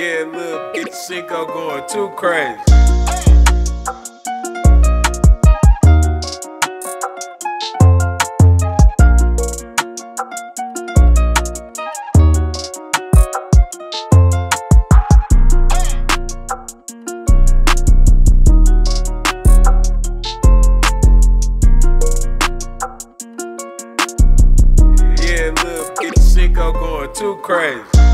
Yeah, look, bitch, Cinco going too crazy. Yeah, little bitch, Cinco going too crazy.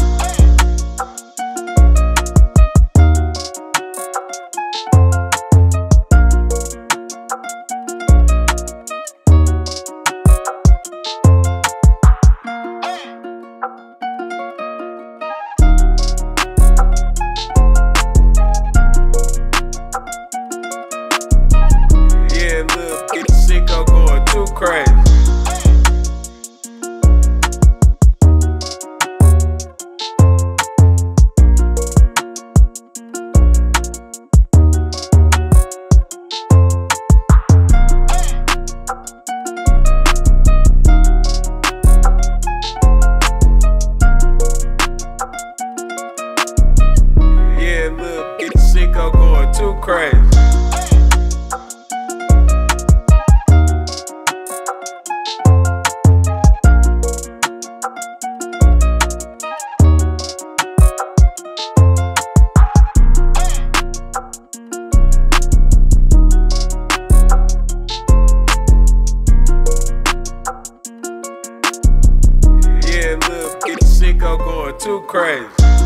going too crazy.